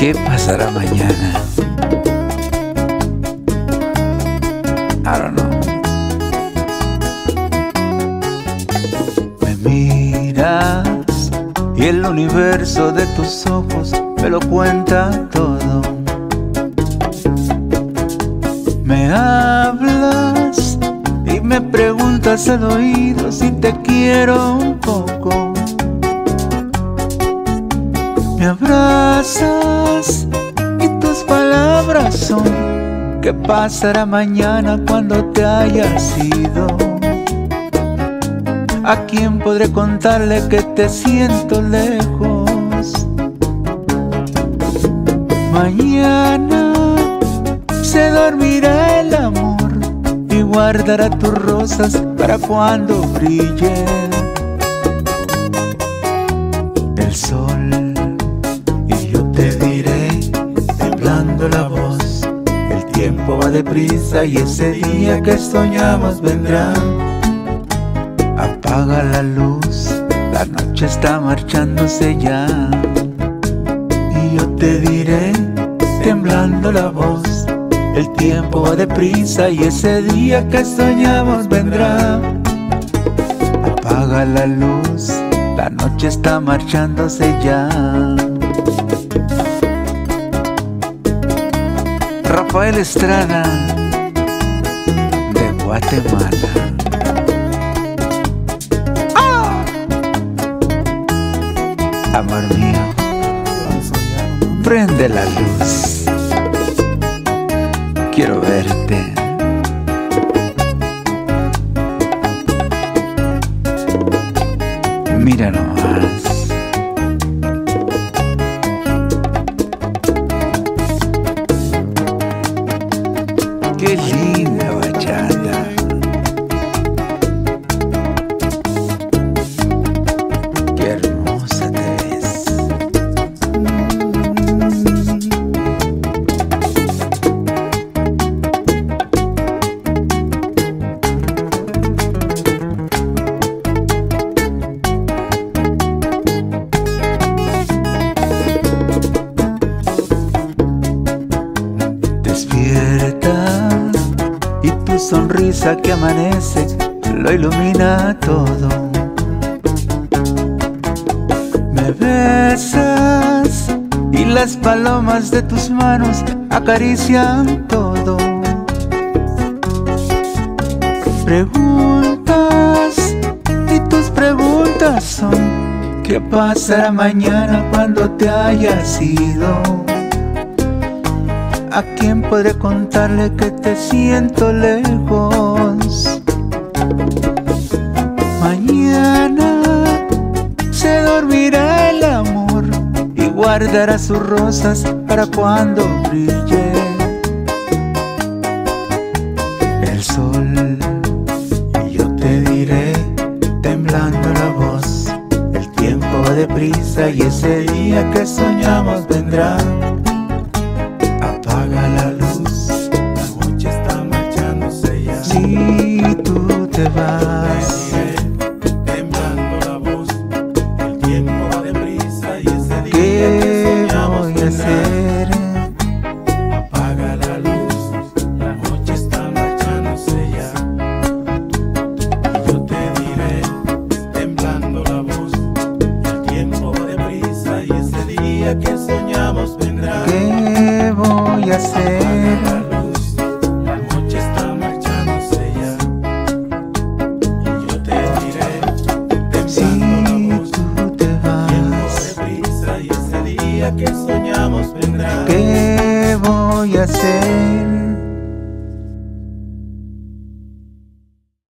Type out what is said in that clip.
¿Qué pasará mañana? I don't know. Me miras y el universo de tus ojos me lo cuenta todo. Me hablas y me preguntas al oído si te quiero un poco. Me abrazas y tus palabras son ¿Qué pasará mañana cuando te hayas ido? ¿A quién podré contarle que te siento lejos? Mañana se dormirá el amor y guardará tus rosas para cuando brille la voz, el tiempo va deprisa y ese día que soñamos vendrá. Apaga la luz, la noche está marchándose ya. Y yo te diré, temblando la voz, el tiempo va deprisa y ese día que soñamos vendrá. Apaga la luz, la noche está marchándose ya. Rafael Estrada de Guatemala. ¡Ah! Amor mío, prende la luz. Quiero verte. Mira Y tu sonrisa que amanece lo ilumina todo. Me besas y las palomas de tus manos acarician todo. Preguntas y tus preguntas son ¿Qué pasará mañana cuando te hayas ido? ¿A quién podré contarle que te siento lejos? Mañana se dormirá el amor y guardará sus rosas para cuando brille el sol. Y yo te diré, temblando la voz, el tiempo deprisa y ese día que soñamos vendrá. ¿Qué voy a hacer?